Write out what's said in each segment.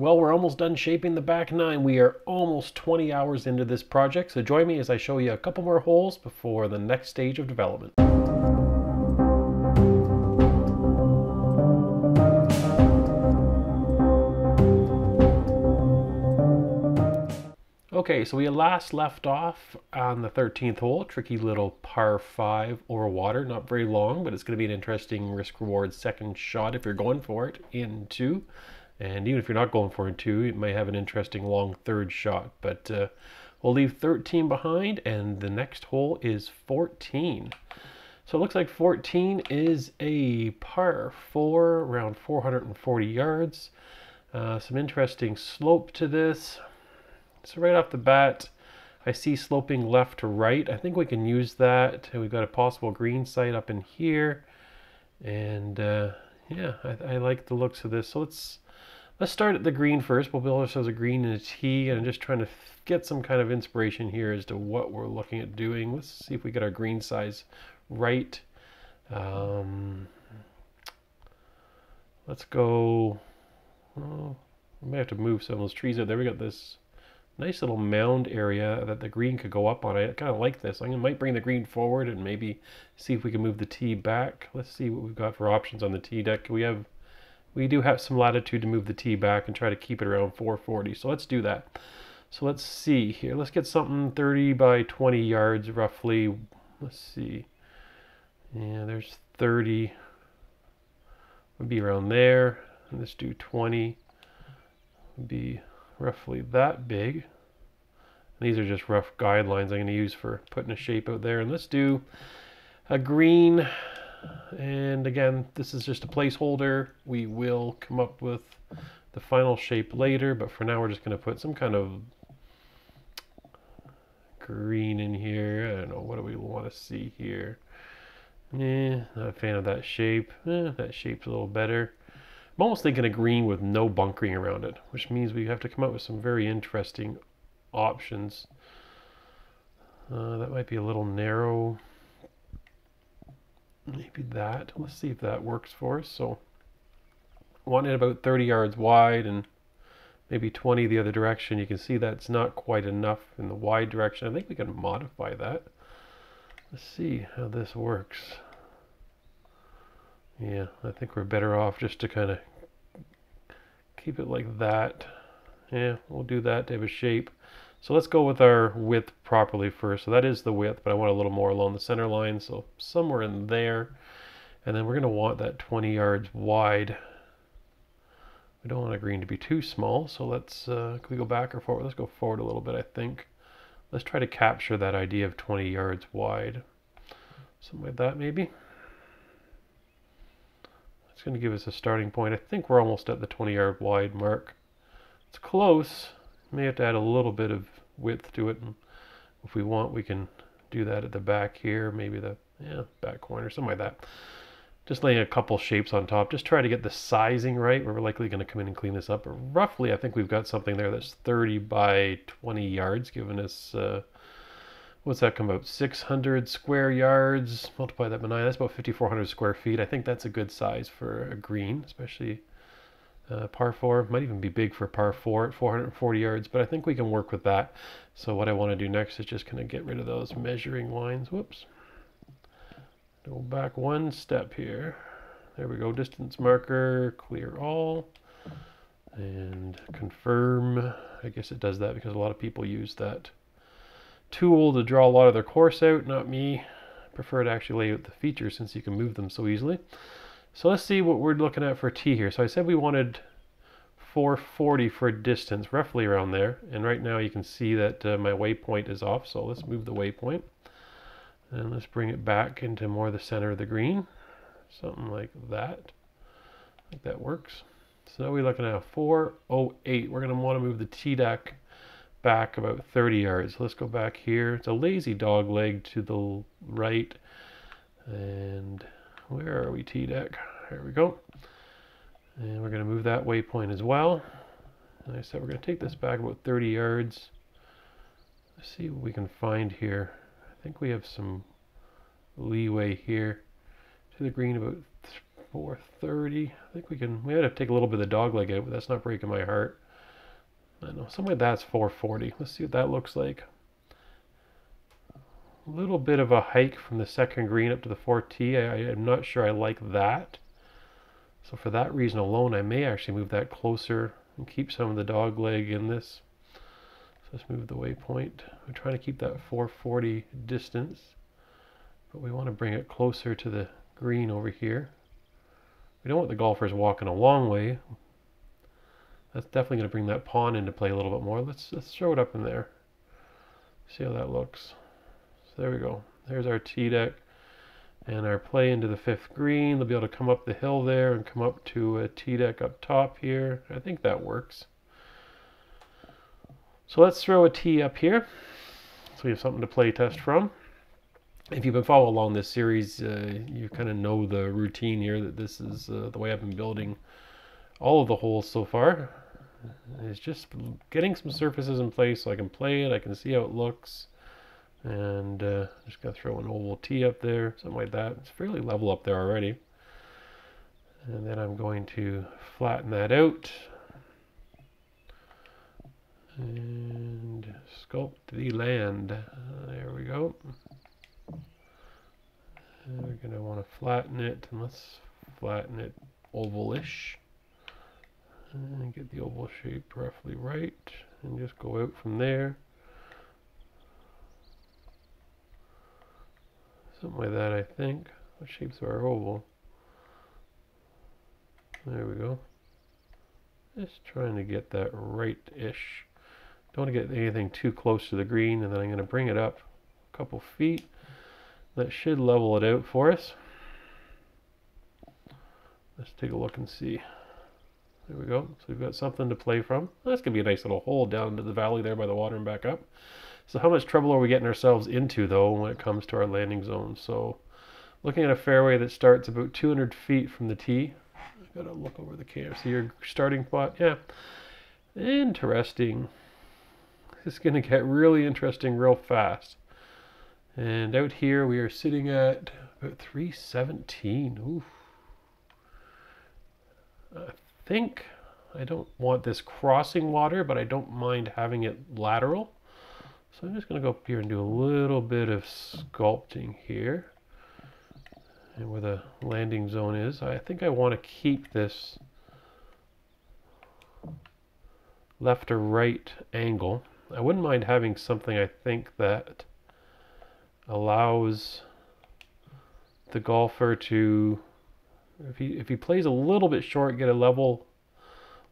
Well, we're almost done shaping the back nine. We are almost 20 hours into this project, so join me as I show you a couple more holes before the next stage of development. Okay, so we last left off on the 13th hole, tricky little par 5 over water, not very long, but it's going to be an interesting risk-reward second shot if you're going for it in two. And even if you're not going for it two, it may have an interesting long third shot. But uh, we'll leave 13 behind, and the next hole is 14. So it looks like 14 is a par 4, around 440 yards. Uh, some interesting slope to this. So right off the bat, I see sloping left to right. I think we can use that. We've got a possible green site up in here. And uh, yeah, I, I like the looks of this. So let's Let's start at the green first. We'll build ourselves a green and a tee, and I'm just trying to get some kind of inspiration here as to what we're looking at doing. Let's see if we get our green size right. Um, let's go. Oh, we may have to move some of those trees out there. We got this nice little mound area that the green could go up on. I kind of like this. I might bring the green forward and maybe see if we can move the tee back. Let's see what we've got for options on the tee deck. We have we do have some latitude to move the tee back and try to keep it around 440. So let's do that. So let's see here. Let's get something 30 by 20 yards roughly. Let's see. Yeah, there's 30. Would be around there. And let's do 20. Would be roughly that big. And these are just rough guidelines I'm going to use for putting a shape out there. And let's do a green and again, this is just a placeholder. We will come up with the final shape later, but for now we're just going to put some kind of green in here. I don't know, what do we want to see here? Yeah, not a fan of that shape. Eh, that shape's a little better. I'm almost thinking a green with no bunkering around it, which means we have to come up with some very interesting options. Uh, that might be a little narrow maybe that. Let's see if that works for us. So one at about 30 yards wide and maybe 20 the other direction. You can see that's not quite enough in the wide direction. I think we can modify that. Let's see how this works. Yeah, I think we're better off just to kind of keep it like that. Yeah, we'll do that to have a shape. So let's go with our width properly first. So that is the width, but I want a little more along the center line. So somewhere in there. And then we're going to want that 20 yards wide. We don't want a green to be too small. So let's, uh, can we go back or forward? Let's go forward a little bit, I think. Let's try to capture that idea of 20 yards wide. Something like that, maybe. It's going to give us a starting point. I think we're almost at the 20 yard wide mark. It's close. May have to add a little bit of width to it. And if we want, we can do that at the back here, maybe the yeah, back corner, something like that. Just laying a couple shapes on top. Just try to get the sizing right. We're likely going to come in and clean this up. But roughly, I think we've got something there that's 30 by 20 yards, giving us, uh, what's that come out? 600 square yards. Multiply that by 9. That's about 5,400 square feet. I think that's a good size for a green, especially uh, par 4 might even be big for par 4 at 440 yards, but I think we can work with that. So what I want to do next is just kind of get rid of those measuring lines. Whoops. Go back one step here. There we go, distance marker, clear all, and confirm. I guess it does that because a lot of people use that tool to draw a lot of their course out, not me. I prefer to actually lay out the features since you can move them so easily. So let's see what we're looking at for tee here. So I said we wanted 440 for a distance, roughly around there. And right now you can see that uh, my waypoint is off. So let's move the waypoint. And let's bring it back into more the center of the green. Something like that. I think that works. So now we're looking at 408. We're going to want to move the tee deck back about 30 yards. So let's go back here. It's a lazy dog leg to the right. And where are we, tee-deck? There we go. And we're going to move that waypoint as well. And I said we're going to take this back about 30 yards. Let's see what we can find here. I think we have some leeway here to the green about 430. I think we can, we might have to take a little bit of the dog leg out, but that's not breaking my heart. I don't know, somewhere that's 440. Let's see what that looks like. Little bit of a hike from the second green up to the 4T. I, I'm not sure I like that. So for that reason alone, I may actually move that closer and keep some of the dog leg in this. So let's move the waypoint. We're trying to keep that 440 distance, but we want to bring it closer to the green over here. We don't want the golfers walking a long way. That's definitely going to bring that pawn into play a little bit more. Let's, let's throw it up in there. See how that looks. There we go. There's our tee deck and our play into the fifth green. They'll be able to come up the hill there and come up to a tee deck up top here. I think that works. So let's throw a tee up here. So we have something to play test from. If you've been following along this series, uh, you kind of know the routine here that this is uh, the way I've been building all of the holes so far. It's just getting some surfaces in place so I can play it, I can see how it looks. And uh, just gonna throw an oval tee up there, something like that. It's fairly level up there already. And then I'm going to flatten that out. And sculpt the land. Uh, there we go. And we're to want to flatten it, and let's flatten it ovalish. And get the oval shape roughly right, and just go out from there. Something like that, I think. What shapes are oval? There we go. Just trying to get that right-ish. Don't want to get anything too close to the green, and then I'm going to bring it up a couple feet. That should level it out for us. Let's take a look and see. There we go. So we've got something to play from. That's going to be a nice little hole down to the valley there by the water and back up. So how much trouble are we getting ourselves into though when it comes to our landing zone? So looking at a fairway that starts about 200 feet from the tee. I've got to look over the camera. See your starting spot? Yeah. Interesting. It's going to get really interesting real fast. And out here we are sitting at about 317. Ooh. I think I don't want this crossing water, but I don't mind having it lateral. So I'm just going to go up here and do a little bit of sculpting here. And where the landing zone is, I think I want to keep this left or right angle. I wouldn't mind having something I think that allows the golfer to, if he, if he plays a little bit short, get a level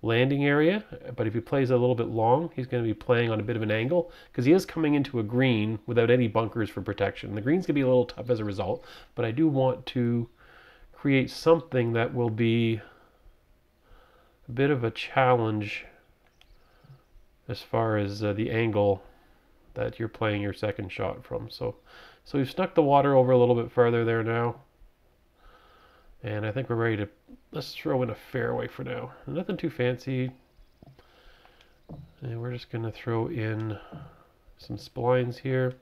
landing area, but if he plays a little bit long, he's going to be playing on a bit of an angle because he is coming into a green without any bunkers for protection. The green's going to be a little tough as a result, but I do want to create something that will be a bit of a challenge as far as uh, the angle that you're playing your second shot from. So, so we've snuck the water over a little bit further there now. And I think we're ready to, let's throw in a fairway for now. Nothing too fancy. And we're just going to throw in some splines here.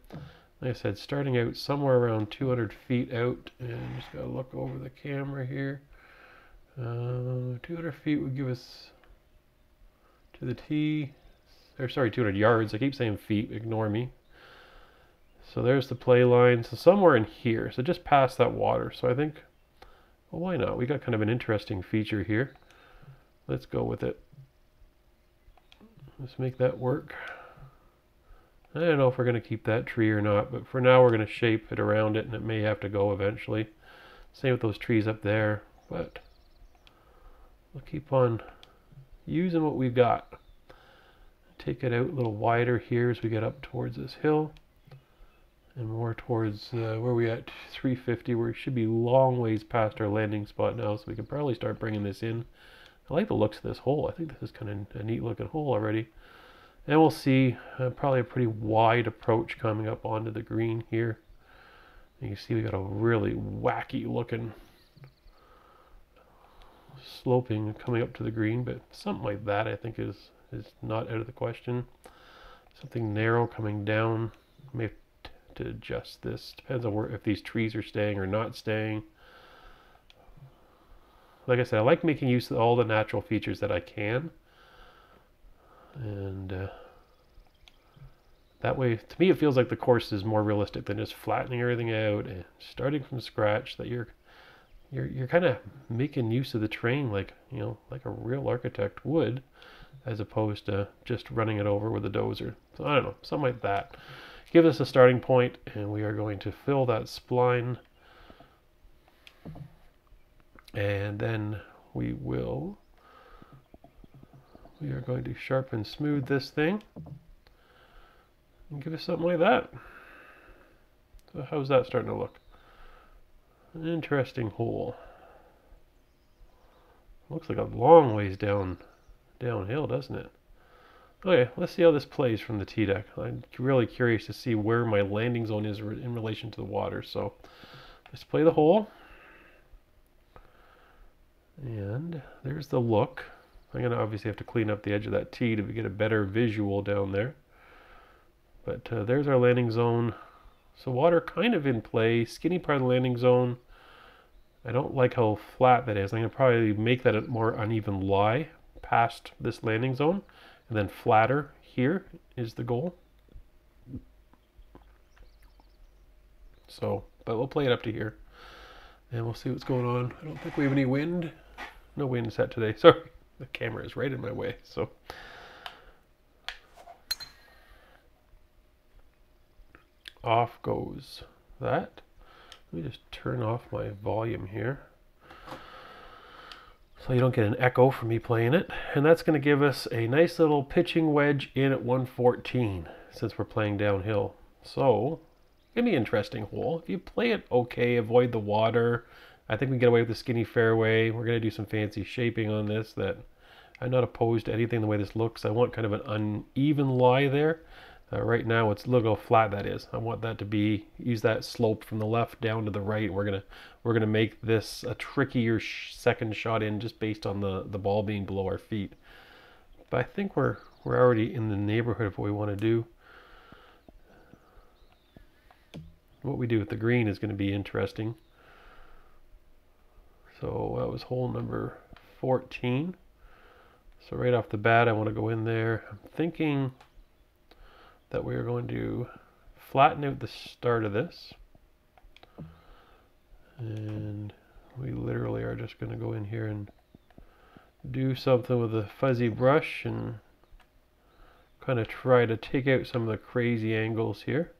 Like I said, starting out somewhere around 200 feet out. And just got to look over the camera here. Uh, 200 feet would give us to the tee, or sorry, 200 yards. I keep saying feet, ignore me. So there's the play line. So somewhere in here, so just past that water. So I think well, why not? We got kind of an interesting feature here. Let's go with it. Let's make that work. I don't know if we're going to keep that tree or not, but for now we're going to shape it around it and it may have to go eventually. Same with those trees up there, but we'll keep on using what we've got. Take it out a little wider here as we get up towards this hill and more towards uh, where we at 350 where we should be long ways past our landing spot now so we can probably start bringing this in. I like the looks of this hole. I think this is kind of a neat looking hole already. And we'll see uh, probably a pretty wide approach coming up onto the green here. And you see we got a really wacky looking sloping coming up to the green but something like that I think is is not out of the question. Something narrow coming down may to adjust this. Depends on where, if these trees are staying or not staying. Like I said, I like making use of all the natural features that I can. And uh, that way, to me, it feels like the course is more realistic than just flattening everything out and starting from scratch. That you're you're you're kind of making use of the terrain like you know like a real architect would, as opposed to just running it over with a dozer. So I don't know, something like that. Give us a starting point, and we are going to fill that spline, and then we will. We are going to sharpen smooth this thing and give us something like that. So how's that starting to look? An interesting hole. Looks like a long ways down downhill, doesn't it? Okay, let's see how this plays from the tee-deck. I'm really curious to see where my landing zone is in relation to the water. So let's play the hole. And there's the look. I'm going to obviously have to clean up the edge of that tee to get a better visual down there. But uh, there's our landing zone. So water kind of in play. Skinny part of the landing zone. I don't like how flat that is. I'm going to probably make that a more uneven lie past this landing zone. And then flatter here is the goal. So, but we'll play it up to here. And we'll see what's going on. I don't think we have any wind. No wind set today. Sorry, the camera is right in my way. So. Off goes that. Let me just turn off my volume here. So you don't get an echo from me playing it. And that's going to give us a nice little pitching wedge in at 114 since we're playing downhill. So, gonna be an interesting hole. If you play it okay, avoid the water. I think we can get away with the skinny fairway. We're going to do some fancy shaping on this that I'm not opposed to anything the way this looks. I want kind of an uneven lie there. Uh, right now, it's look how flat that is. I want that to be use that slope from the left down to the right. We're gonna we're gonna make this a trickier sh second shot in just based on the the ball being below our feet. But I think we're we're already in the neighborhood of what we want to do. What we do with the green is going to be interesting. So that was hole number 14. So right off the bat, I want to go in there. I'm thinking that we are going to flatten out the start of this. And we literally are just going to go in here and do something with a fuzzy brush and kind of try to take out some of the crazy angles here.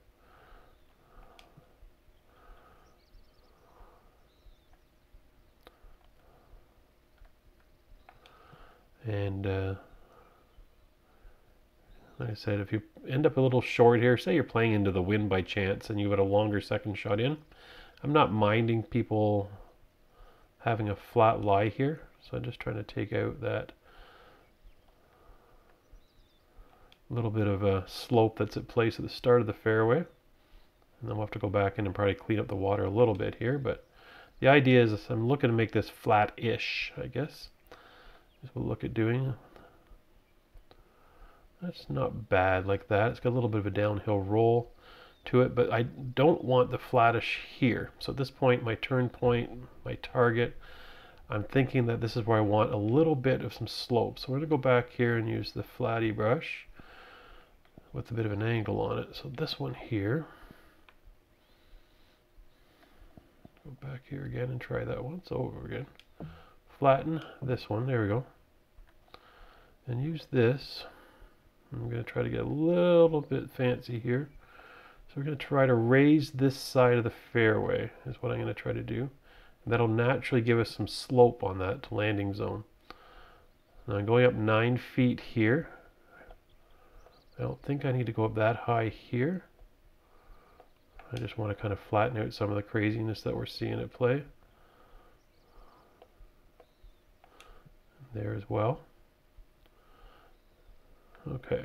And uh, like I said, if you end up a little short here, say you're playing into the wind by chance and you had a longer second shot in, I'm not minding people having a flat lie here. So I'm just trying to take out that little bit of a slope that's at place at the start of the fairway. And then we'll have to go back in and probably clean up the water a little bit here. But the idea is I'm looking to make this flat-ish, I guess. Is we'll look at doing. That's not bad like that. It's got a little bit of a downhill roll to it, but I don't want the flattish here. So at this point, my turn point, my target, I'm thinking that this is where I want a little bit of some slope. So we're going to go back here and use the flatty brush with a bit of an angle on it. So this one here, go back here again and try that once over again. Flatten this one, there we go. And use this I'm going to try to get a little bit fancy here. So we're going to try to raise this side of the fairway is what I'm going to try to do. And that'll naturally give us some slope on that landing zone. Now I'm going up nine feet here. I don't think I need to go up that high here. I just want to kind of flatten out some of the craziness that we're seeing at play. There as well. Okay.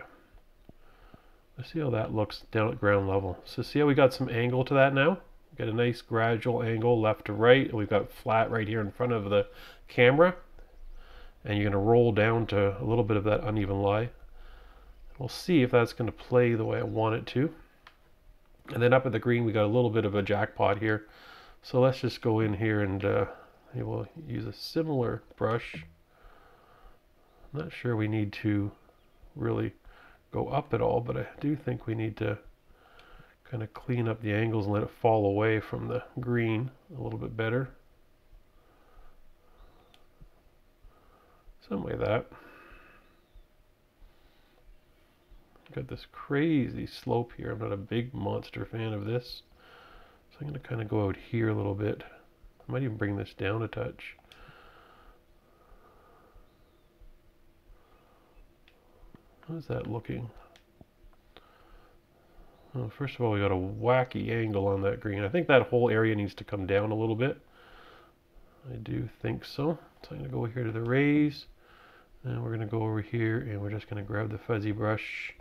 Let's see how that looks down at ground level. So see how we got some angle to that now? Got a nice gradual angle left to right. We've got flat right here in front of the camera. And you're going to roll down to a little bit of that uneven lie. We'll see if that's going to play the way I want it to. And then up at the green, we got a little bit of a jackpot here. So let's just go in here and uh, we'll use a similar brush. I'm not sure we need to really go up at all, but I do think we need to kind of clean up the angles and let it fall away from the green a little bit better. Something like that. Got this crazy slope here. I'm not a big monster fan of this. So I'm going to kind of go out here a little bit. I might even bring this down a touch. How's that looking? Well, first of all, we got a wacky angle on that green. I think that whole area needs to come down a little bit. I do think so. So I'm going to go here to the raise. And we're going to go over here and we're just going to grab the fuzzy brush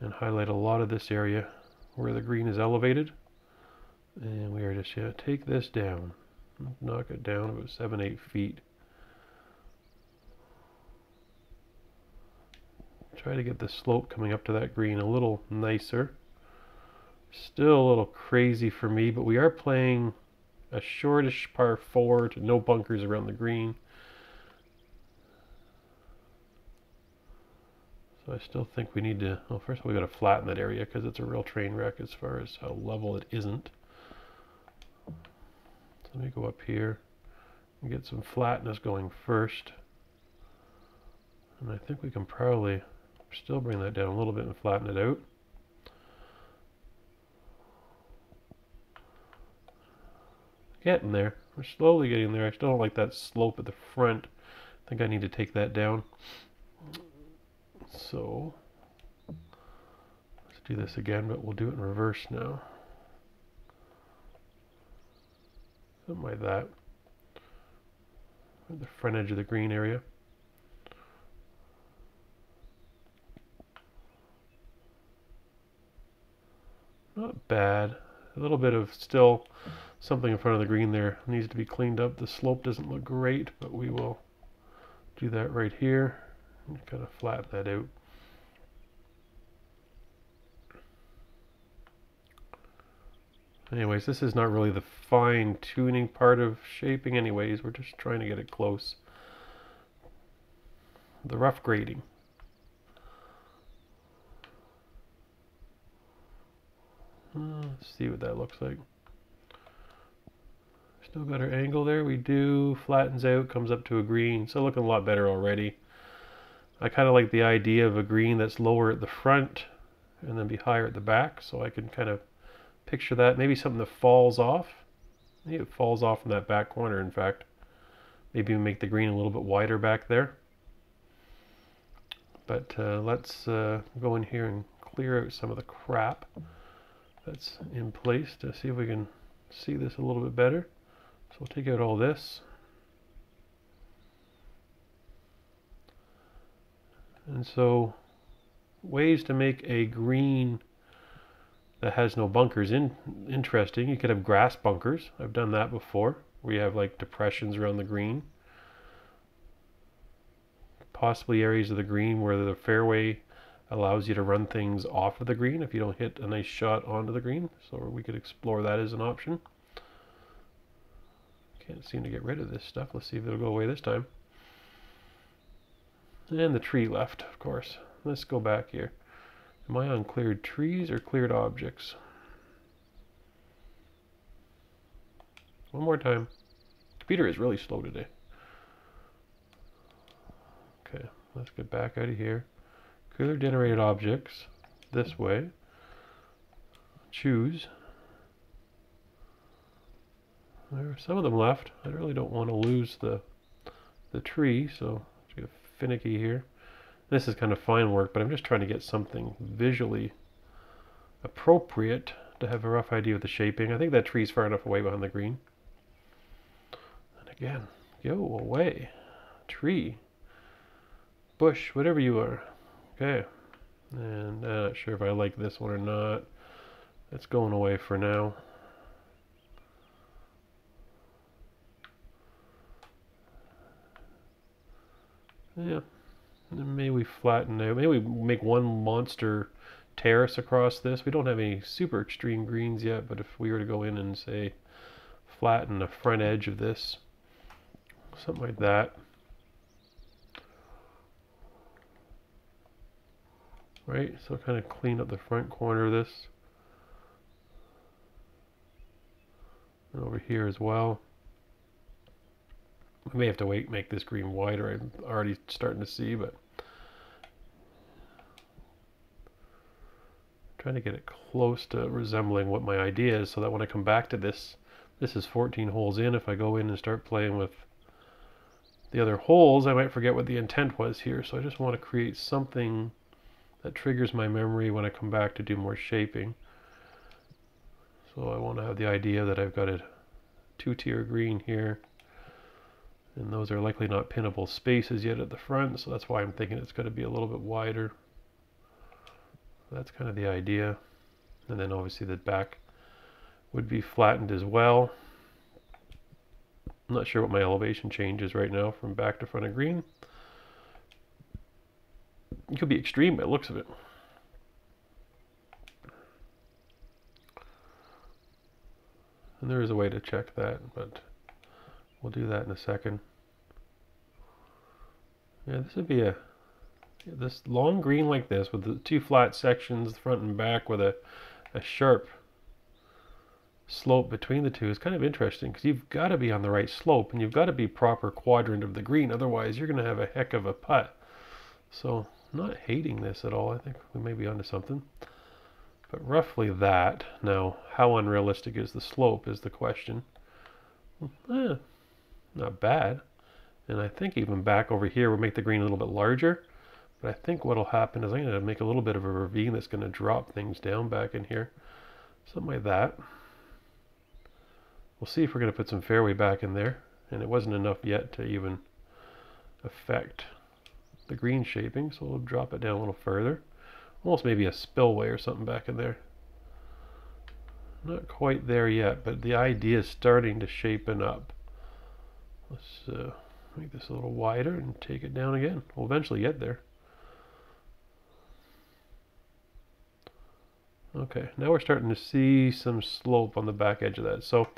and highlight a lot of this area where the green is elevated. And we are just going to take this down. Knock it down about 7, 8 feet. Try to get the slope coming up to that green a little nicer. Still a little crazy for me, but we are playing a shortish par 4 to no bunkers around the green. So I still think we need to, well first of all we got to flatten that area because it's a real train wreck as far as how level it isn't. So let me go up here and get some flatness going first. And I think we can probably still bring that down a little bit and flatten it out. Getting there. We're slowly getting there. I still don't like that slope at the front. I think I need to take that down. So, let's do this again, but we'll do it in reverse now. Something like that. At the front edge of the green area. Not bad. A little bit of still something in front of the green there needs to be cleaned up. The slope doesn't look great, but we will do that right here and kind of flatten that out. Anyways, this is not really the fine tuning part of shaping anyways. We're just trying to get it close. The rough grading. Let's see what that looks like. Still got our angle there. We do. Flattens out, comes up to a green. So looking a lot better already. I kind of like the idea of a green that's lower at the front and then be higher at the back. So I can kind of picture that. Maybe something that falls off. Maybe it falls off from that back corner, in fact. Maybe we make the green a little bit wider back there. But uh, let's uh, go in here and clear out some of the crap that's in place to see if we can see this a little bit better. So we'll take out all this. And so ways to make a green that has no bunkers in interesting. You could have grass bunkers. I've done that before. We have like depressions around the green. Possibly areas of the green where the fairway allows you to run things off of the green if you don't hit a nice shot onto the green. So we could explore that as an option. Can't seem to get rid of this stuff. Let's see if it'll go away this time. And the tree left, of course. Let's go back here. Am I on cleared trees or cleared objects? One more time. Computer is really slow today. Okay, let's get back out of here. Clear generated objects this way. Choose. There are some of them left. I really don't want to lose the the tree, so let's get finicky here. This is kind of fine work, but I'm just trying to get something visually appropriate to have a rough idea of the shaping. I think that tree's far enough away behind the green. And again, go away. Tree. Bush, whatever you are. Okay. And I'm not sure if I like this one or not. It's going away for now. Yeah. Maybe we flatten out. Maybe we make one monster terrace across this. We don't have any super extreme greens yet, but if we were to go in and say flatten the front edge of this, something like that. Right? So kind of clean up the front corner of this. And over here as well. I may have to wait, make this green wider. I'm already starting to see, but trying to get it close to resembling what my idea is so that when I come back to this, this is 14 holes in. If I go in and start playing with the other holes, I might forget what the intent was here. So I just want to create something that triggers my memory when I come back to do more shaping. So I want to have the idea that I've got a two-tier green here. And those are likely not pinnable spaces yet at the front, so that's why I'm thinking it's going to be a little bit wider. That's kind of the idea. And then obviously the back would be flattened as well. I'm not sure what my elevation change is right now from back to front of green. It could be extreme by looks of it. And there is a way to check that, but we'll do that in a second. Yeah, this would be a this long green like this with the two flat sections, front and back, with a, a sharp slope between the two is kind of interesting because you've got to be on the right slope and you've got to be proper quadrant of the green. Otherwise, you're going to have a heck of a putt. So, not hating this at all. I think we may be onto something. But roughly that. Now, how unrealistic is the slope is the question. Eh, not bad. And I think even back over here, we'll make the green a little bit larger. But I think what will happen is I'm going to make a little bit of a ravine that's going to drop things down back in here. Something like that. We'll see if we're going to put some fairway back in there. And it wasn't enough yet to even affect the green shaping. So we'll drop it down a little further. Almost maybe a spillway or something back in there. Not quite there yet, but the idea is starting to shapen up. Let's uh, make this a little wider and take it down again. We'll eventually get there. Okay, now we're starting to see some slope on the back edge of that. So,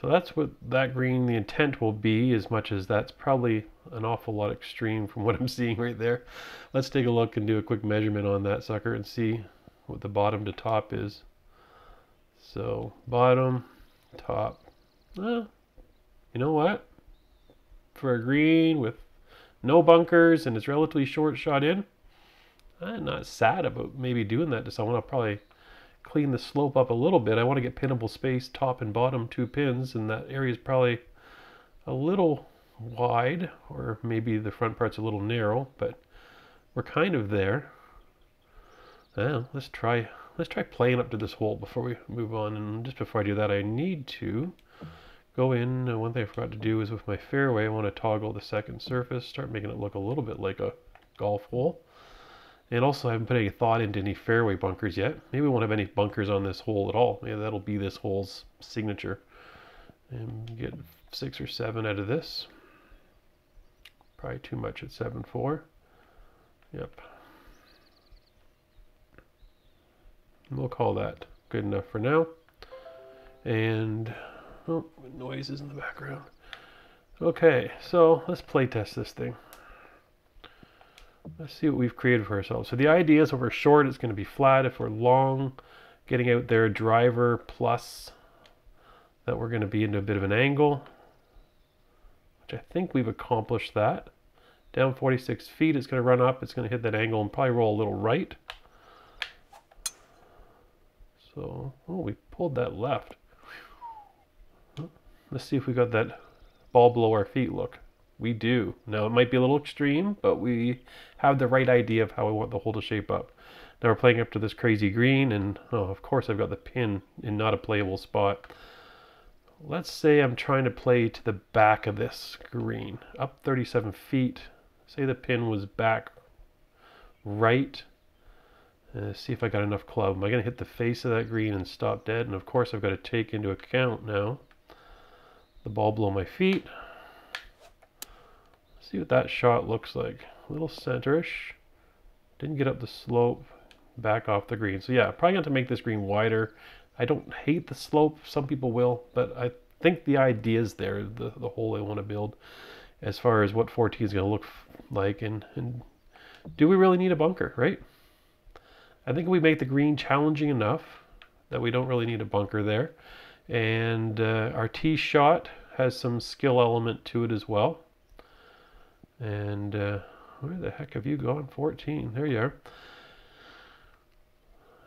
so that's what that green, the intent will be, as much as that's probably an awful lot extreme from what I'm seeing right there. Let's take a look and do a quick measurement on that sucker and see what the bottom to top is. So, bottom, top. Uh, you know what? For a green with no bunkers and it's relatively short shot in, I'm not sad about maybe doing that to someone. I'll probably clean the slope up a little bit. I want to get pinnable space top and bottom two pins, and that area is probably a little wide, or maybe the front part's a little narrow, but we're kind of there. Well, let's try let's try playing up to this hole before we move on. And just before I do that, I need to go in. Uh, one thing I forgot to do is with my fairway, I want to toggle the second surface, start making it look a little bit like a golf hole. And also, I haven't put any thought into any fairway bunkers yet. Maybe we won't have any bunkers on this hole at all. Maybe that'll be this hole's signature. And get six or seven out of this. Probably too much at 7-4. Yep. We'll call that good enough for now. And, oh, noises in the background. Okay, so let's play test this thing. Let's see what we've created for ourselves. So the idea is if we're short, it's going to be flat. If we're long, getting out there, driver plus, that we're going to be into a bit of an angle, which I think we've accomplished that. Down 46 feet, it's going to run up, it's going to hit that angle and probably roll a little right. So, oh, we pulled that left. Let's see if we got that ball below our feet look. We do. Now, it might be a little extreme, but we have the right idea of how we want the hole to shape up. Now we're playing up to this crazy green, and oh, of course I've got the pin in not a playable spot. Let's say I'm trying to play to the back of this green, up 37 feet. Say the pin was back right. Uh, see if I got enough club. Am I going to hit the face of that green and stop dead? And of course I've got to take into account now the ball below my feet see what that shot looks like. A little centerish. Didn't get up the slope. Back off the green. So yeah, probably going to make this green wider. I don't hate the slope. Some people will, but I think the idea is there, the, the hole I want to build as far as what 14 is going to look like. And, and do we really need a bunker, right? I think we make the green challenging enough that we don't really need a bunker there. And uh, our tee shot has some skill element to it as well. And uh, where the heck have you gone? 14. There you are.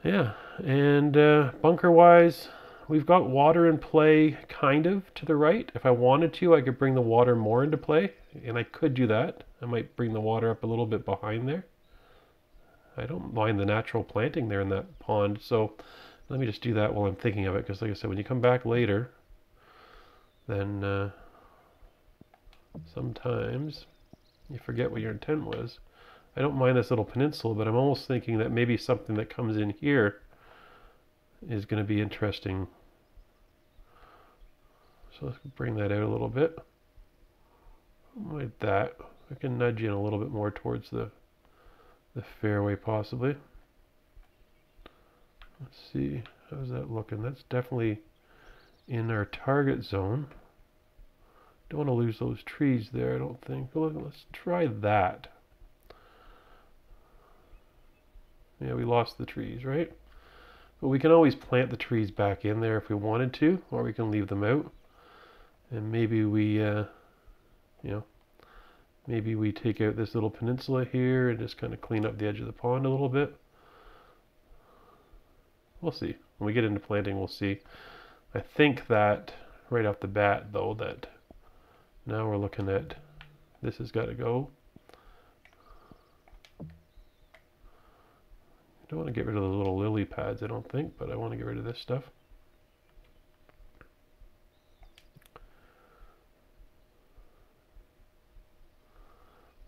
Yeah, and uh, bunker wise, we've got water in play kind of to the right. If I wanted to, I could bring the water more into play, and I could do that. I might bring the water up a little bit behind there. I don't mind the natural planting there in that pond, so let me just do that while I'm thinking of it, because like I said, when you come back later, then uh, sometimes you forget what your intent was. I don't mind this little peninsula, but I'm almost thinking that maybe something that comes in here is going to be interesting. So let's bring that out a little bit. Like that. I can nudge in a little bit more towards the the fairway possibly. Let's see, how's that looking? That's definitely in our target zone. Don't want to lose those trees there, I don't think. Look, let's try that. Yeah, we lost the trees, right? But we can always plant the trees back in there if we wanted to, or we can leave them out. And maybe we, uh, you know, maybe we take out this little peninsula here and just kind of clean up the edge of the pond a little bit. We'll see. When we get into planting, we'll see. I think that right off the bat, though, that now we're looking at this has got to go. I don't want to get rid of the little lily pads, I don't think, but I want to get rid of this stuff.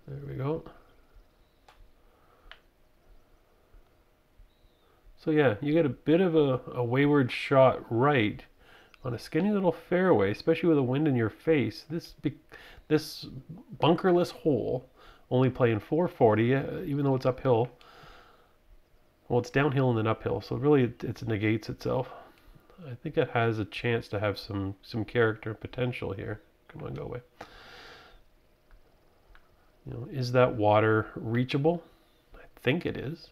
There we go. So yeah, you get a bit of a, a wayward shot right on a skinny little fairway, especially with a wind in your face. This this bunkerless hole, only playing 440, uh, even though it's uphill, well, it's downhill and then uphill, so really it, it negates itself. I think it has a chance to have some some character potential here. Come on, go away. You know, is that water reachable? I think it is.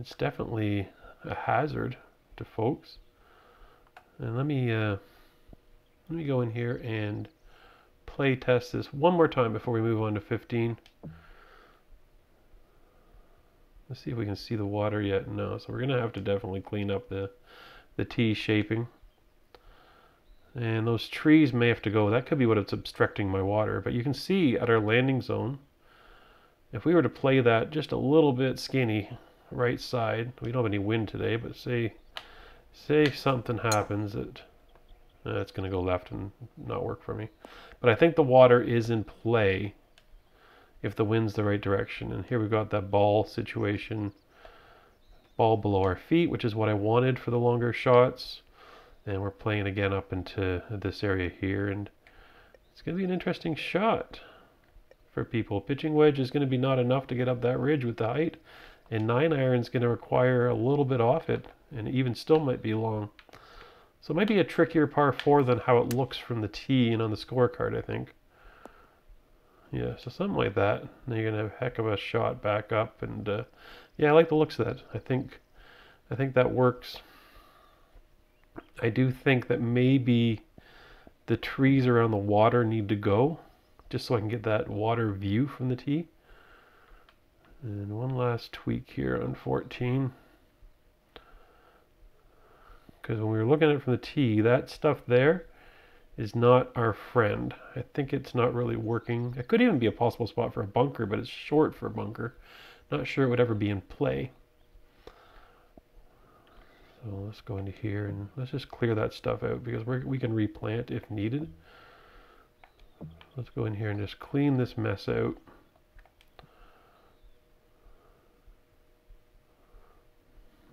It's definitely a hazard to folks. And let me uh, let me go in here and play test this one more time before we move on to 15. Let's see if we can see the water yet. No, so we're to have to definitely clean up the, the tee shaping. And those trees may have to go. That could be what it's obstructing my water. But you can see at our landing zone, if we were to play that just a little bit skinny right side, we don't have any wind today, but say, say something happens that uh, it's going to go left and not work for me. But I think the water is in play if the wind's the right direction. And here we've got that ball situation, ball below our feet, which is what I wanted for the longer shots. And we're playing again up into this area here. And it's going to be an interesting shot for people. Pitching wedge is going to be not enough to get up that ridge with the height. And 9 iron is going to require a little bit off it. And even still might be long. So it might be a trickier par 4 than how it looks from the tee and on the scorecard, I think. Yeah, so something like that. Now you're gonna have a heck of a shot back up, and uh, yeah, I like the looks of that. I think, I think that works. I do think that maybe the trees around the water need to go, just so I can get that water view from the tee. And one last tweak here on 14. Because when we were looking at it from the tee, that stuff there is not our friend. I think it's not really working. It could even be a possible spot for a bunker, but it's short for a bunker. Not sure it would ever be in play. So let's go into here and let's just clear that stuff out because we can replant if needed. Let's go in here and just clean this mess out.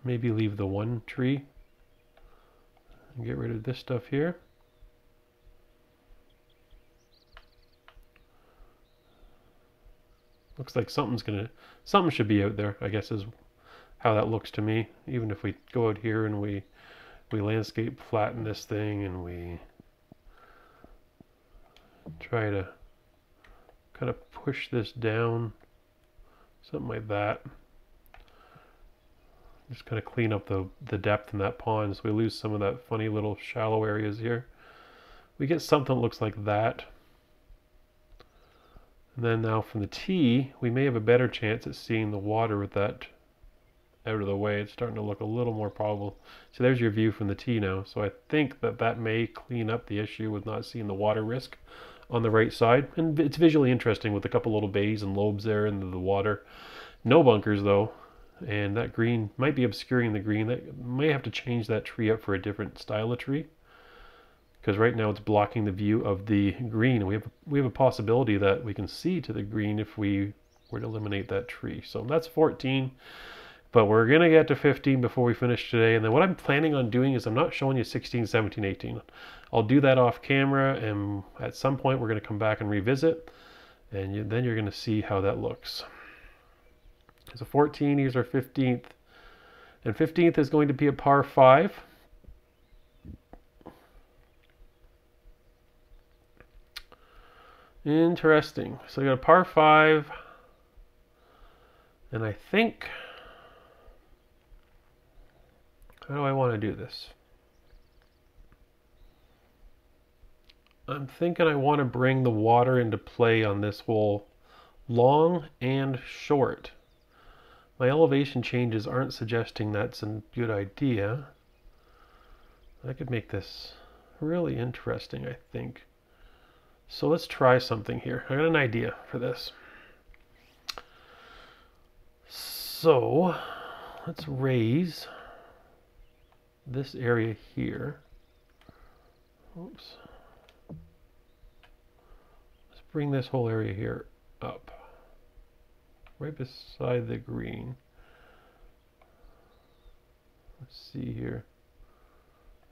Maybe leave the one tree and get rid of this stuff here. Looks like something's gonna, something should be out there, I guess is how that looks to me. Even if we go out here and we, we landscape flatten this thing and we try to kind of push this down, something like that. Just kind of clean up the, the depth in that pond so we lose some of that funny little shallow areas here. We get something that looks like that. And then now from the tee, we may have a better chance at seeing the water with that out of the way. It's starting to look a little more probable. So there's your view from the tee now. So I think that that may clean up the issue with not seeing the water risk on the right side. And it's visually interesting with a couple little bays and lobes there in the water. No bunkers though and that green might be obscuring the green. That may have to change that tree up for a different style of tree because right now it's blocking the view of the green. We have we have a possibility that we can see to the green if we were to eliminate that tree. So that's 14, but we're gonna get to 15 before we finish today. And then what I'm planning on doing is I'm not showing you 16, 17, 18. I'll do that off camera, and at some point we're gonna come back and revisit, and you, then you're gonna see how that looks. So 14, here's our 15th. And 15th is going to be a par 5. Interesting. So we got a par 5. And I think... How do I want to do this? I'm thinking I want to bring the water into play on this hole long and short. My elevation changes aren't suggesting that's a good idea. I could make this really interesting, I think. So let's try something here. I got an idea for this. So let's raise this area here. Oops. Let's bring this whole area here right beside the green. Let's see here.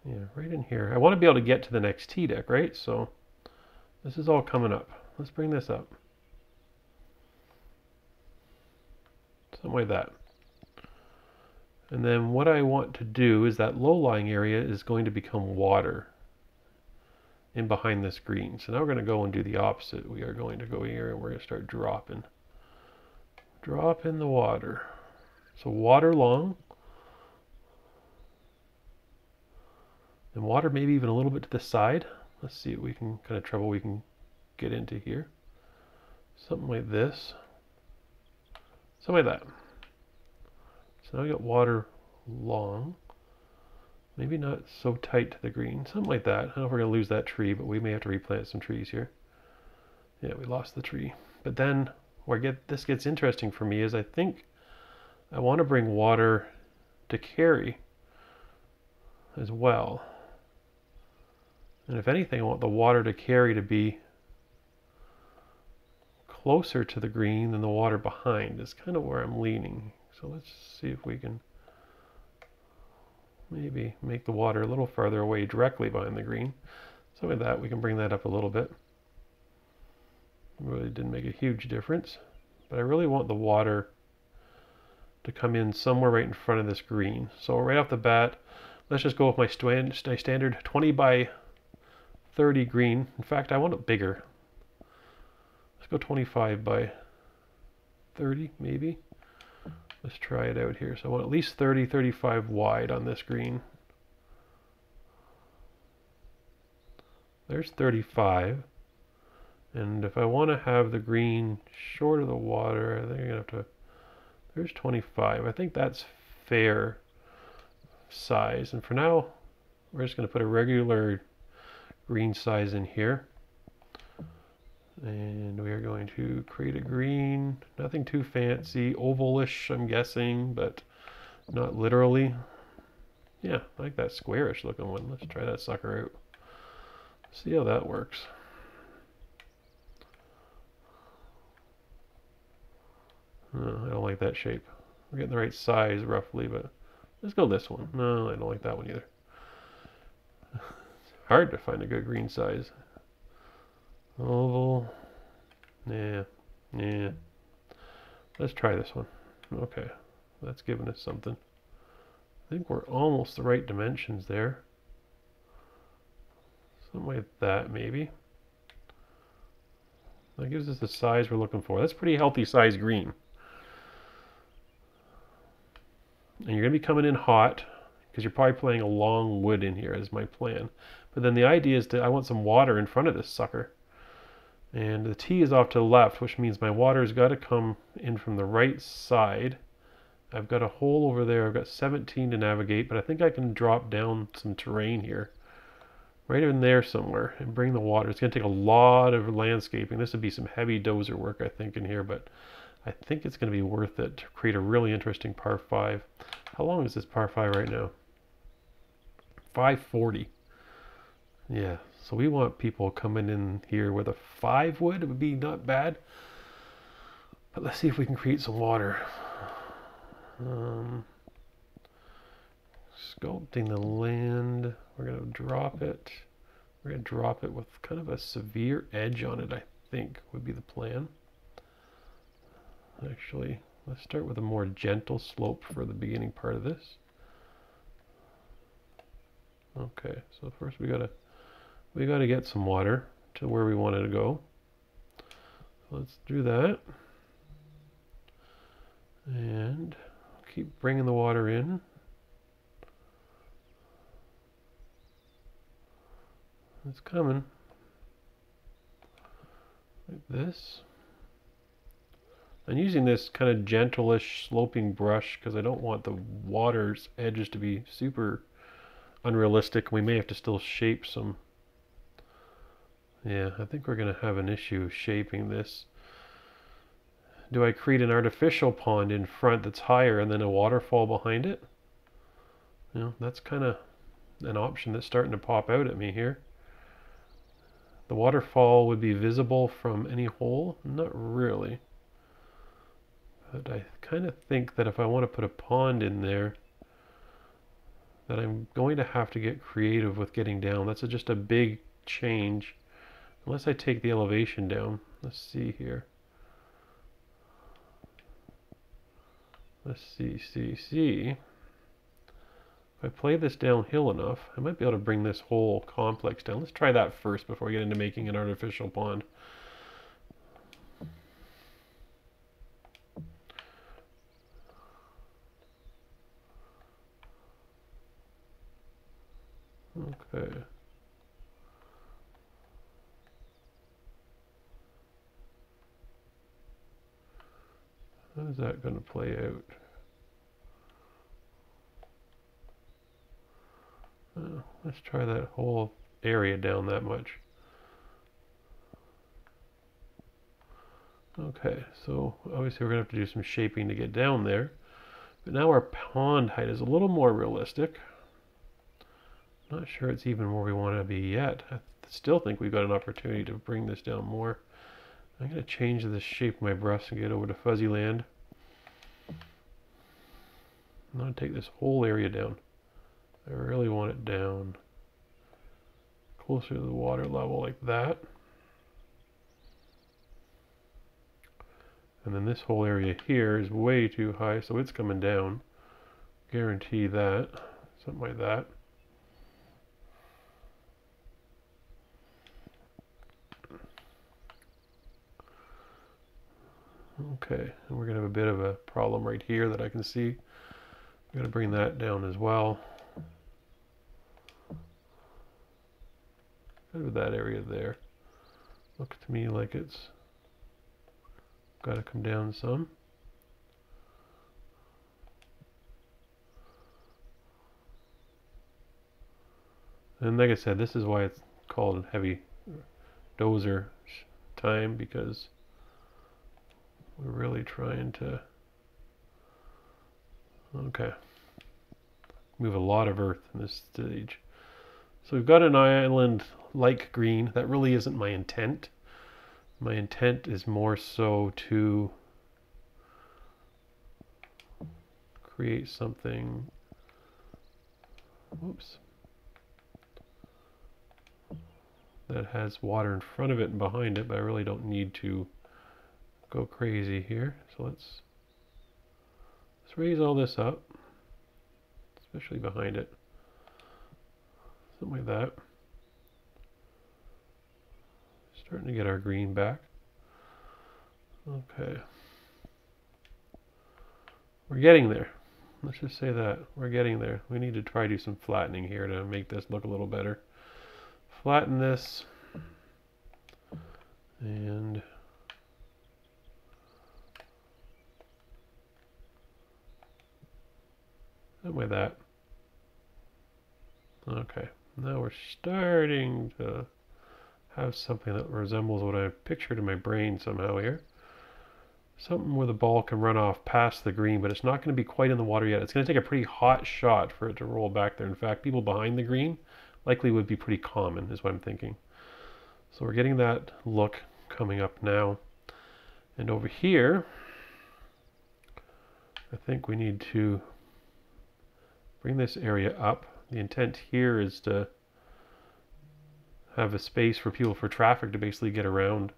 Yeah, right in here. I want to be able to get to the next tee deck, right? So this is all coming up. Let's bring this up. Something like that. And then what I want to do is that low-lying area is going to become water in behind this green. So now we're going to go and do the opposite. We are going to go here and we're going to start dropping. Drop in the water. So water long. And water maybe even a little bit to the side. Let's see what we can kind of trouble we can get into here. Something like this. Something like that. So now we got water long. Maybe not so tight to the green. Something like that. I don't know if we're going to lose that tree, but we may have to replant some trees here. Yeah, we lost the tree. But then where get this gets interesting for me is I think I want to bring water to carry as well. And if anything, I want the water to carry to be closer to the green than the water behind is kind of where I'm leaning. So let's see if we can maybe make the water a little farther away directly behind the green. So with that, we can bring that up a little bit. Really didn't make a huge difference. But I really want the water to come in somewhere right in front of this green. So right off the bat, let's just go with my standard 20 by 30 green. In fact, I want it bigger. Let's go 25 by 30 maybe. Let's try it out here. So I want at least 30, 35 wide on this green. There's 35. And if I want to have the green short of the water, I think I'm going to have to, there's 25. I think that's fair size. And for now, we're just going to put a regular green size in here. And we are going to create a green, nothing too fancy, ovalish, I'm guessing, but not literally. Yeah, I like that squarish looking one. Let's try that sucker out. See how that works. I don't like that shape. We're getting the right size roughly, but let's go this one. No, I don't like that one either. It's hard to find a good green size. Oval. Yeah. Yeah. Let's try this one. Okay. That's giving us something. I think we're almost the right dimensions there. Something like that, maybe. That gives us the size we're looking for. That's pretty healthy size green. And you're going to be coming in hot because you're probably playing a long wood in here as my plan. But then the idea is that I want some water in front of this sucker. And the tee is off to the left, which means my water has got to come in from the right side. I've got a hole over there. I've got 17 to navigate, but I think I can drop down some terrain here. Right in there somewhere and bring the water. It's going to take a lot of landscaping. This would be some heavy dozer work, I think, in here, but I think it's going to be worth it to create a really interesting par 5. How long is this par 5 right now? 540. Yeah, so we want people coming in here with a 5 wood. It would be not bad. But let's see if we can create some water. Um, sculpting the land. We're going to drop it. We're going to drop it with kind of a severe edge on it, I think, would be the plan. Actually, let's start with a more gentle slope for the beginning part of this. Okay, so first we gotta we gotta get some water to where we want it to go. Let's do that. And keep bringing the water in. It's coming. Like this. I'm using this kind of gentleish sloping brush because I don't want the water's edges to be super unrealistic. We may have to still shape some. Yeah, I think we're going to have an issue shaping this. Do I create an artificial pond in front that's higher and then a waterfall behind it? You know, that's kind of an option that's starting to pop out at me here. The waterfall would be visible from any hole? Not really. But I kind of think that if I want to put a pond in there, that I'm going to have to get creative with getting down. That's a, just a big change. Unless I take the elevation down. Let's see here. Let's see, see, see. If I play this downhill enough, I might be able to bring this whole complex down. Let's try that first before we get into making an artificial pond. Okay. How is that going to play out? Uh, let's try that whole area down that much. Okay, so obviously we're going to have to do some shaping to get down there. But now our pond height is a little more realistic. Not sure it's even where we want to be yet. I still think we've got an opportunity to bring this down more. I'm going to change the shape of my brush and get over to fuzzy land. I'm going to take this whole area down. I really want it down closer to the water level like that. And then this whole area here is way too high, so it's coming down. Guarantee that. Something like that. Okay, and we're going to have a bit of a problem right here that I can see. I'm going to bring that down as well. Of that area there. Looks to me like it's got to come down some. And like I said, this is why it's called heavy dozer time because we're really trying to, okay, move a lot of earth in this stage. So we've got an island like green. That really isn't my intent. My intent is more so to create something, oops, that has water in front of it and behind it, but I really don't need to go crazy here. So let's let's raise all this up, especially behind it. Something like that. Starting to get our green back. Okay. We're getting there. let's just say that. We're getting there. We need to try to do some flattening here to make this look a little better. Flatten this. And that way that. Okay, now we're starting to have something that resembles what I pictured in my brain somehow here. Something where the ball can run off past the green, but it's not going to be quite in the water yet. It's going to take a pretty hot shot for it to roll back there. In fact, people behind the green likely would be pretty common, is what I'm thinking. So we're getting that look coming up now. And over here, I think we need to bring this area up. The intent here is to have a space for people for traffic to basically get around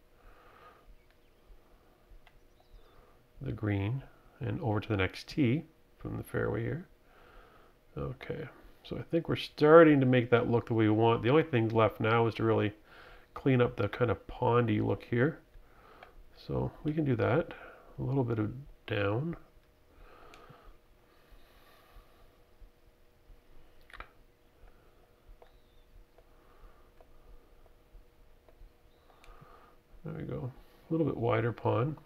the green and over to the next tee from the fairway here. Okay, so I think we're starting to make that look the way we want. The only thing left now is to really clean up the kind of pondy look here. So we can do that. A little bit of down. There we go. A little bit wider pond.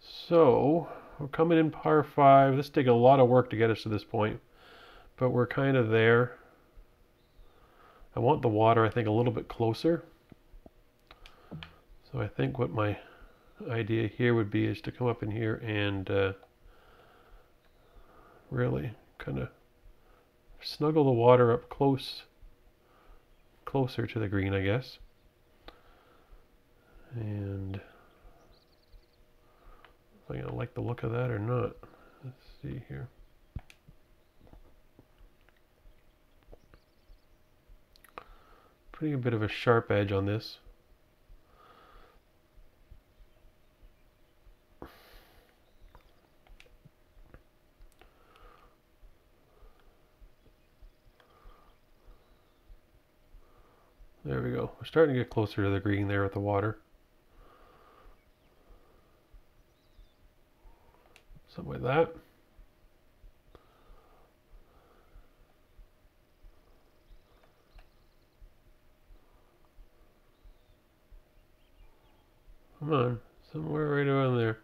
So we're coming in par five. This is a lot of work to get us to this point, but we're kind of there. I want the water, I think, a little bit closer. So I think what my idea here would be is to come up in here and uh, really kind of snuggle the water up close, closer to the green, I guess. And I'm gonna like the look of that or not. Let's see here. A bit of a sharp edge on this. There we go. We're starting to get closer to the green there with the water. Something like that. Come on, somewhere right around there.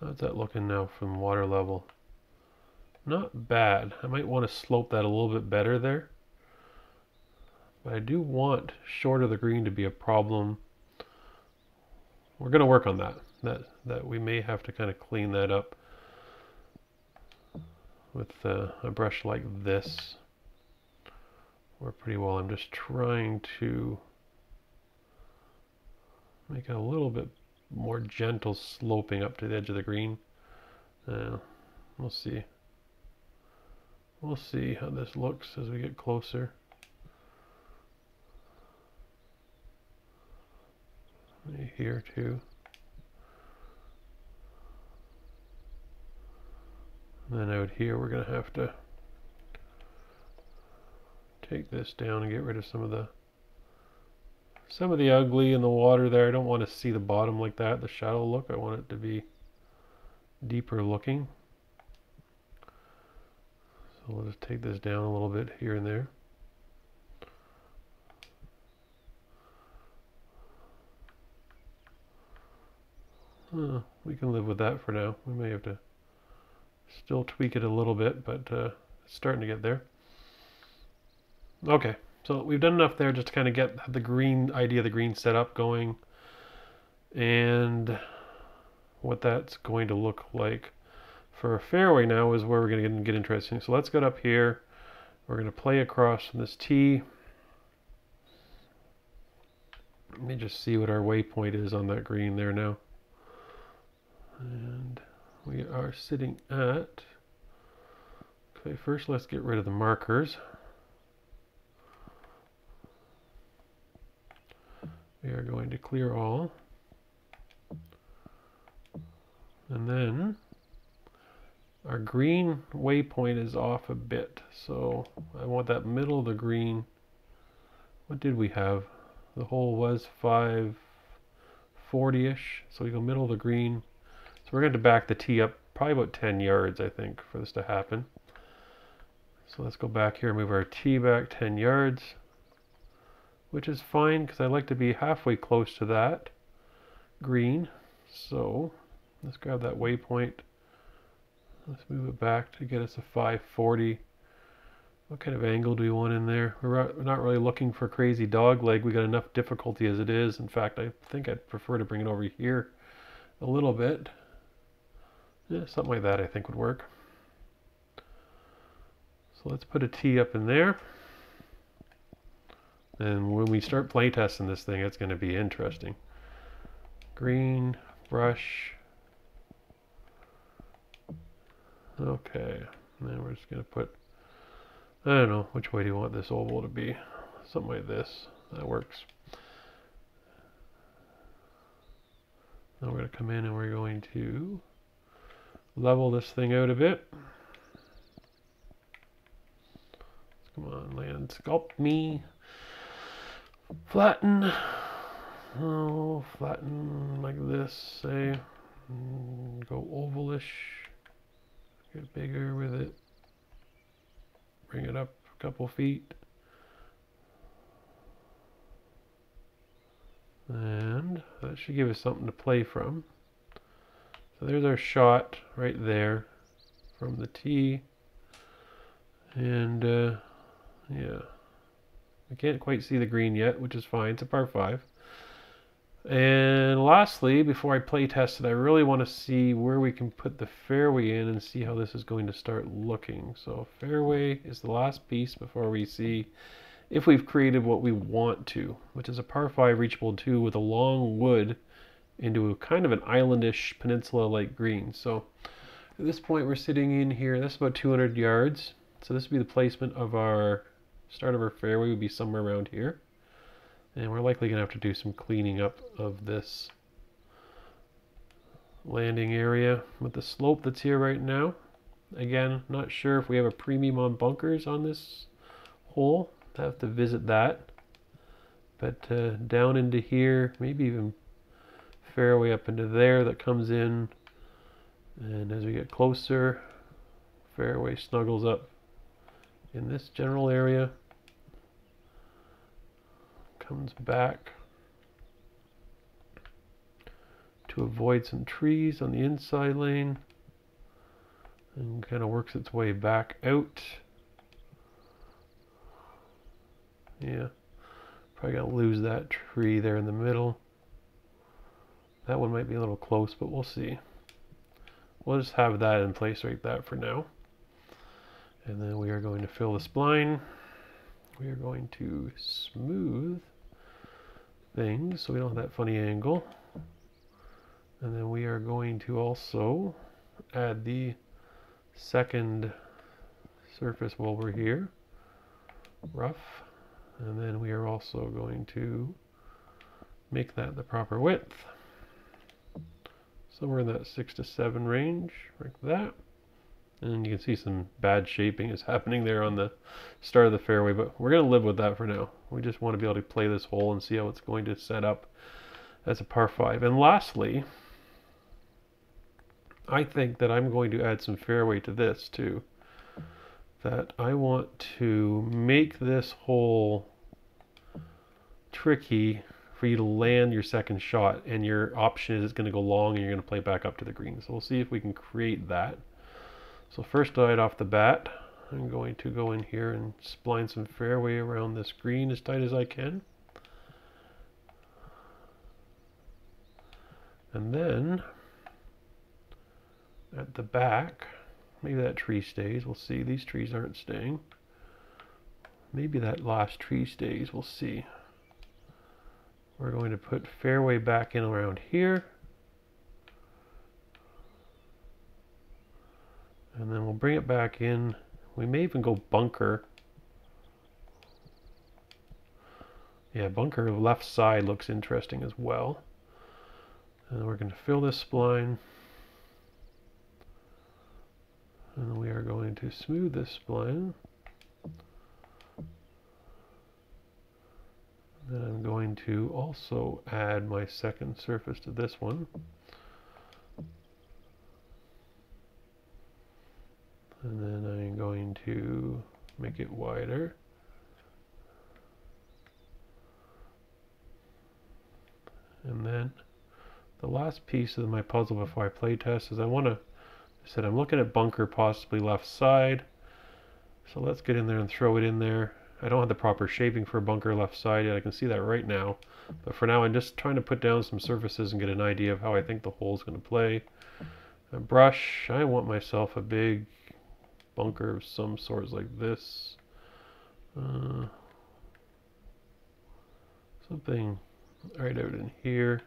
How's that looking now from water level? Not bad. I might want to slope that a little bit better there. But I do want short of the green to be a problem we're going to work on that. That that we may have to kind of clean that up with uh, a brush like this. Work pretty well. I'm just trying to make it a little bit more gentle sloping up to the edge of the green. Uh, we'll see. We'll see how this looks as we get closer. here too. And then out here we're going to have to take this down and get rid of some of the some of the ugly in the water there. I don't want to see the bottom like that, the shallow look. I want it to be deeper looking. We'll just take this down a little bit here and there. Uh, we can live with that for now. We may have to still tweak it a little bit, but uh, it's starting to get there. Okay, so we've done enough there just to kind of get the green idea, the green setup going, and what that's going to look like for a fairway now is where we're going to get interesting. So let's get up here. We're going to play across from this tee. Let me just see what our waypoint is on that green there now and we are sitting at okay first let's get rid of the markers we are going to clear all and then our green waypoint is off a bit so I want that middle of the green what did we have the hole was 540-ish. So we go middle of the green. So we're going to back the tee up probably about 10 yards, I think, for this to happen. So let's go back here and move our tee back 10 yards, which is fine because I like to be halfway close to that green. So let's grab that waypoint. Let's move it back to get us a 540. What kind of angle do we want in there? We're not really looking for crazy dog leg. We got enough difficulty as it is. In fact, I think I'd prefer to bring it over here a little bit. Yeah, something like that I think would work. So let's put a tee up in there. And when we start playtesting this thing, it's going to be interesting. Green, brush. Okay, then we're just going to put I don't know, which way do you want this oval to be? Something like this. That works. Now we're going to come in and we're going to level this thing out a bit. Come on, land, sculpt me. Flatten. Oh, flatten like this, say. Mm, go ovalish. Get bigger with it bring it up a couple feet. And that should give us something to play from. So there's our shot right there from the tee. And uh, yeah, I can't quite see the green yet, which is fine. It's a par 5. And lastly, before I play test it, I really want to see where we can put the fairway in and see how this is going to start looking. So fairway is the last piece before we see if we've created what we want to, which is a par 5 reachable 2 with a long wood into a kind of an islandish peninsula-like green. So at this point we're sitting in here, that's about 200 yards. So this would be the placement of our start of our fairway would be somewhere around here. And we're likely going to have to do some cleaning up of this landing area with the slope that's here right now. Again, not sure if we have a premium on bunkers on this hole. I have to visit that. But uh, down into here, maybe even fairway up into there that comes in. And as we get closer, fairway snuggles up in this general area comes back to avoid some trees on the inside lane and kind of works its way back out. Yeah, probably gonna lose that tree there in the middle. That one might be a little close, but we'll see. We'll just have that in place right there for now. And then we are going to fill the spline. We are going to smooth things so we don't have that funny angle. And then we are going to also add the second surface over here, rough. And then we are also going to make that the proper width. Somewhere in that six to seven range, like that. And you can see some bad shaping is happening there on the start of the fairway, but we're going to live with that for now. We just want to be able to play this hole and see how it's going to set up as a par 5. And lastly, I think that I'm going to add some fairway to this too. That I want to make this hole tricky for you to land your second shot and your option is it's going to go long and you're going to play back up to the green. So we'll see if we can create that. So first right off the bat, I'm going to go in here and spline some fairway around this green as tight as I can. And then at the back, maybe that tree stays. We'll see. These trees aren't staying. Maybe that last tree stays. We'll see. We're going to put fairway back in around here. And then we'll bring it back in. We may even go bunker. Yeah, bunker left side looks interesting as well. And we're going to fill this spline. And we are going to smooth this spline. Then I'm going to also add my second surface to this one. And then I'm going to make it wider. And then the last piece of my puzzle before I play test is I want to, I said I'm looking at bunker possibly left side. So let's get in there and throw it in there. I don't have the proper shaping for bunker left side yet. I can see that right now. But for now, I'm just trying to put down some surfaces and get an idea of how I think the hole is going to play. A brush, I want myself a big bunker of some sorts like this. Uh, something right out in here.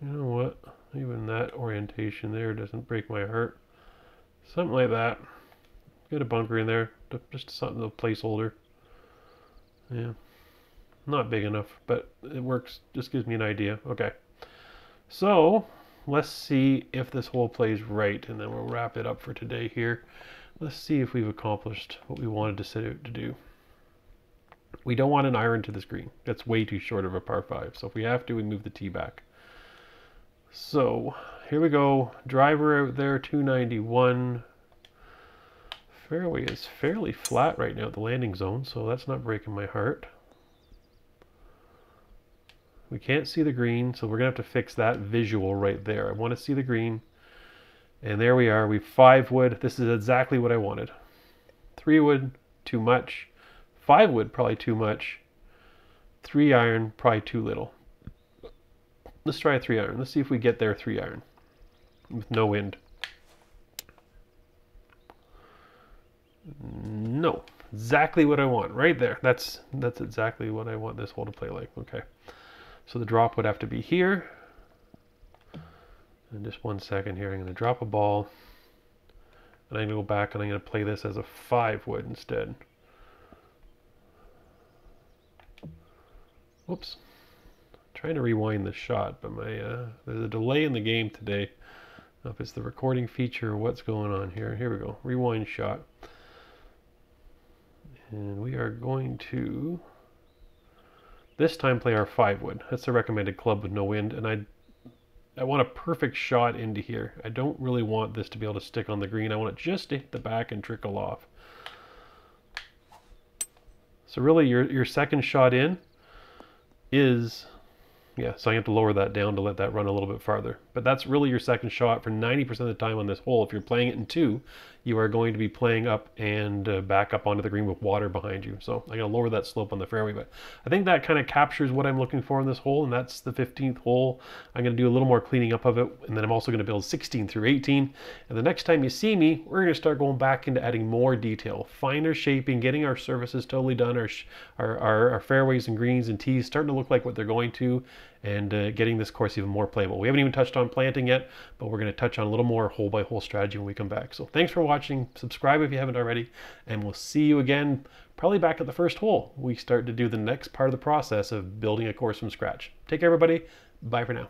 You know what? Even that orientation there doesn't break my heart. Something like that. Get a bunker in there. Just something, a placeholder. Yeah. Not big enough, but it works. Just gives me an idea. Okay. So, let's see if this hole plays right, and then we'll wrap it up for today here. Let's see if we've accomplished what we wanted to set out to do. We don't want an iron to this green. That's way too short of a par 5. So if we have to, we move the tee back. So here we go. Driver out there, 291. Fairway is fairly flat right now at the landing zone, so that's not breaking my heart. We can't see the green, so we're going to have to fix that visual right there. I want to see the green. And there we are. We five wood. This is exactly what I wanted. Three wood, too much. Five wood, probably too much. Three iron, probably too little. Let's try a three iron. Let's see if we get there three iron with no wind. No, exactly what I want right there. That's that's exactly what I want this hole to play like. Okay, so the drop would have to be here. And just one second here, I'm going to drop a ball. And I'm going to go back and I'm going to play this as a five wood instead. Whoops trying to rewind the shot, but my uh, there's a delay in the game today. if it's the recording feature what's going on here. Here we go. Rewind shot. And we are going to this time play our five wood. That's the recommended club with no wind. And I I want a perfect shot into here. I don't really want this to be able to stick on the green. I want it just to hit the back and trickle off. So really your, your second shot in is yeah, so I have to lower that down to let that run a little bit farther. But that's really your second shot for 90% of the time on this hole. If you're playing it in two, you are going to be playing up and uh, back up onto the green with water behind you. So I'm going to lower that slope on the fairway. But I think that kind of captures what I'm looking for in this hole, and that's the 15th hole. I'm going to do a little more cleaning up of it, and then I'm also going to build 16 through 18. And the next time you see me, we're going to start going back into adding more detail, finer shaping, getting our surfaces totally done, our, our, our, our fairways and greens and tees starting to look like what they're going to, and uh, getting this course even more playable. We haven't even touched on planting yet, but we're going to touch on a little more hole by hole strategy when we come back. So thanks for watching. Subscribe if you haven't already, and we'll see you again probably back at the first hole. We start to do the next part of the process of building a course from scratch. Take care, everybody. Bye for now.